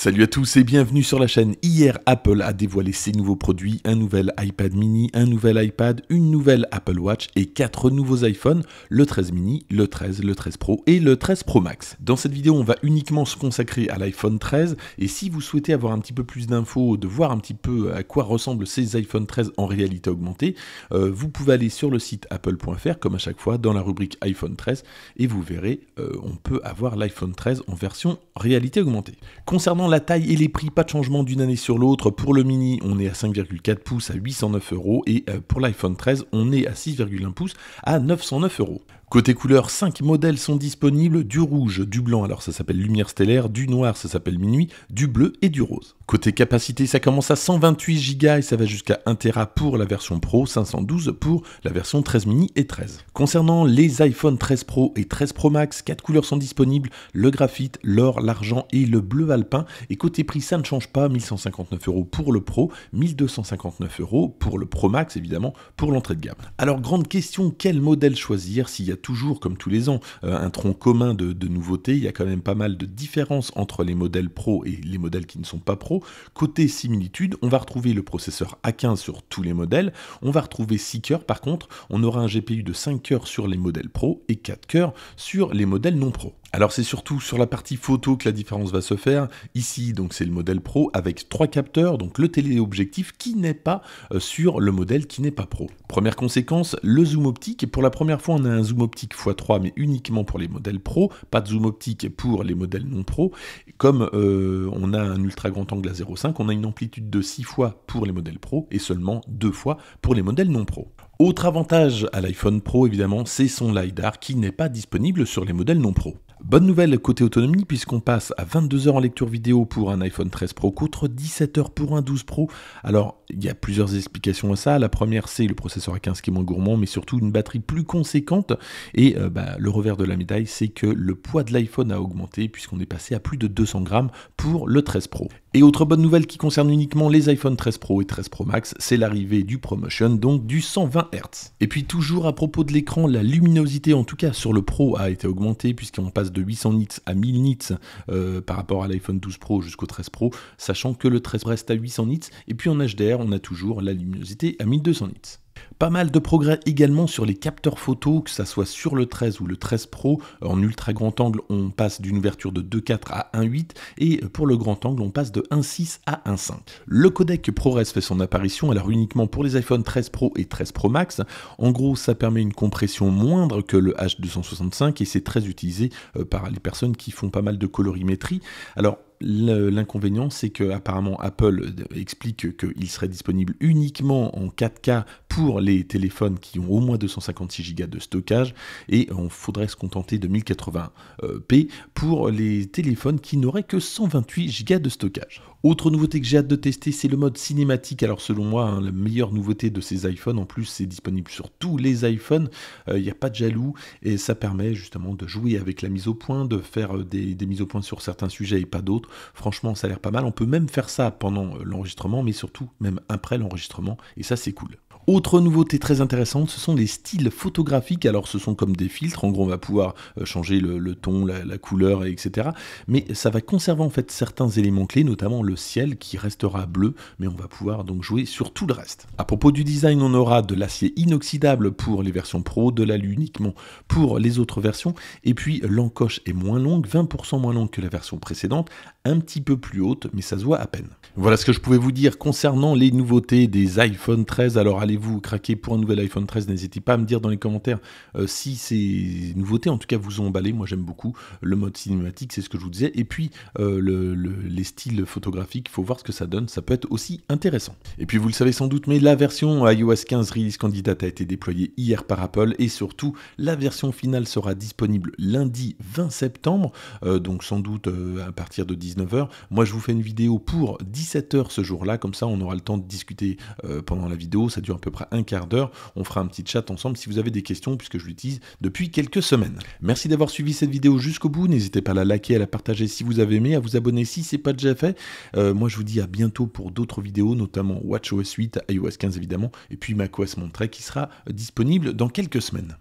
Salut à tous et bienvenue sur la chaîne. Hier, Apple a dévoilé ses nouveaux produits, un nouvel iPad mini, un nouvel iPad, une nouvelle Apple Watch et quatre nouveaux iPhones, le 13 mini, le 13, le 13 Pro et le 13 Pro Max. Dans cette vidéo, on va uniquement se consacrer à l'iPhone 13 et si vous souhaitez avoir un petit peu plus d'infos, de voir un petit peu à quoi ressemblent ces iPhone 13 en réalité augmentée, euh, vous pouvez aller sur le site apple.fr comme à chaque fois dans la rubrique iPhone 13 et vous verrez, euh, on peut avoir l'iPhone 13 en version réalité augmentée. Concernant la taille et les prix, pas de changement d'une année sur l'autre. Pour le mini, on est à 5,4 pouces à 809 euros et euh, pour l'iPhone 13, on est à 6,1 pouces à 909 euros. Côté couleur, 5 modèles sont disponibles, du rouge, du blanc, alors ça s'appelle lumière stellaire, du noir, ça s'appelle minuit, du bleu et du rose. Côté capacité, ça commence à 128 Go et ça va jusqu'à 1 Tera pour la version Pro, 512 pour la version 13 mini et 13. Concernant les iPhone 13 Pro et 13 Pro Max, 4 couleurs sont disponibles, le graphite, l'or, l'argent et le bleu alpin. Et côté prix, ça ne change pas, 1159 euros pour le Pro, 1259 euros pour le Pro Max évidemment pour l'entrée de gamme. Alors grande question, quel modèle choisir s'il y a toujours, comme tous les ans, euh, un tronc commun de, nouveautés. Il y a quand même pas mal de différences entre les modèles pro et les modèles qui ne sont pas pro. Côté similitude, on va retrouver le processeur A15 sur tous les modèles. On va retrouver 6 cœurs. Par contre, on aura un GPU de 5 cœurs sur les modèles pro et 4 cœurs sur les modèles non pro. Alors c'est surtout sur la partie photo que la différence va se faire. Ici, donc c'est le modèle Pro avec trois capteurs, donc le téléobjectif qui n'est pas euh, sur le modèle qui n'est pas Pro. Première conséquence, le zoom optique. Pour la première fois, on a un zoom optique x3, mais uniquement pour les modèles Pro, pas de zoom optique pour les modèles non Pro. Comme euh, on a un ultra grand angle à 0,5, on a une amplitude de 6 fois pour les modèles Pro et seulement 2 fois pour les modèles non Pro. Autre avantage à l'iPhone Pro, évidemment, c'est son LiDAR qui n'est pas disponible sur les modèles non Pro. Bonne nouvelle côté autonomie puisqu'on passe à 22 heures en lecture vidéo pour un iPhone 13 Pro contre 17 heures pour un 12 Pro. Alors il y a plusieurs explications à ça. La première c'est le processeur A15 qui est moins gourmand mais surtout une batterie plus conséquente. Et euh, bah, le revers de la médaille c'est que le poids de l'iPhone a augmenté puisqu'on est passé à plus de 200 grammes pour le 13 Pro. Et autre bonne nouvelle qui concerne uniquement les iPhone 13 Pro et 13 Pro Max, c'est l'arrivée du ProMotion, donc du 120 Hz. Et puis toujours à propos de l'écran, la luminosité en tout cas sur le Pro a été augmentée puisqu'on passe de 800 nits à 1000 nits euh, par rapport à l'iPhone 12 Pro jusqu'au 13 Pro, sachant que le 13 reste à 800 nits. Et puis en HDR, on a toujours la luminosité à 1200 nits. Pas mal de progrès également sur les capteurs photo, que ça soit sur le 13 ou le 13 Pro. En ultra grand angle, on passe d'une ouverture de 2.4 à 1.8 et pour le grand angle, on passe de 1.6 à 1.5. Le codec ProRes fait son apparition, alors uniquement pour les iPhone 13 Pro et 13 Pro Max. En gros, ça permet une compression moindre que le H265 et c'est très utilisé euh, par les personnes qui font pas mal de colorimétrie. Alors, L'inconvénient, c'est que apparemment Apple explique qu'il serait disponible uniquement en 4K pour les téléphones qui ont au moins 256 Go de stockage et on faudrait se contenter de 1080p pour les téléphones qui n'auraient que 128 Go de stockage. Autre nouveauté que j'ai hâte de tester, c'est le mode cinématique. Alors selon moi, hein, la meilleure nouveauté de ces iPhones, en plus c'est disponible sur tous les iPhones, il euh, n'y a pas de jaloux et ça permet justement de jouer avec la mise au point, de faire euh, des, des mises au point sur certains sujets et pas d'autres. Franchement, ça a l'air pas mal. On peut même faire ça pendant euh, l'enregistrement, mais surtout même après l'enregistrement et ça c'est cool. Autre nouveauté très intéressante, ce sont les styles photographiques. Alors ce sont comme des filtres, en gros on va pouvoir euh, changer le, ton, la, couleur, etc. Mais ça va conserver en fait certains éléments clés, notamment le ciel qui restera bleu, mais on va pouvoir donc jouer sur tout le reste. À propos du design, on aura de l'acier inoxydable pour les versions Pro, de l'alu uniquement pour les autres versions, et puis l'encoche est moins longue, 20% moins longue que la version précédente, un petit peu plus haute, mais ça se voit à peine. Voilà ce que je pouvais vous dire concernant les nouveautés des iPhone 13. Alors allez vous craquez pour un nouvel iPhone 13, n'hésitez pas à me dire dans les commentaires euh, si ces nouveautés, en tout cas, vous ont emballé. Moi, j'aime beaucoup le mode cinématique, c'est ce que je vous disais. Et puis, euh, les styles photographiques, il faut voir ce que ça donne. Ça peut être aussi intéressant. Et puis, vous le savez sans doute, mais la version iOS 15 Release Candidate a été déployée hier par Apple. Et surtout, la version finale sera disponible lundi 20 septembre. Euh, donc, sans doute à partir de 19h. Moi, je vous fais une vidéo pour 17h ce jour-là. Comme ça, on aura le temps de discuter pendant la vidéo. Ça dure un près un quart d'heure. On fera un petit chat ensemble si vous avez des questions, puisque je l'utilise depuis quelques semaines. Merci d'avoir suivi cette vidéo jusqu'au bout. N'hésitez pas à la liker, à la partager si vous avez aimé, à vous abonner si c'est pas déjà fait. Euh, moi, je vous dis à bientôt pour d'autres vidéos, notamment WatchOS 8, iOS 15 évidemment, et puis macOS Monterey qui sera disponible dans quelques semaines.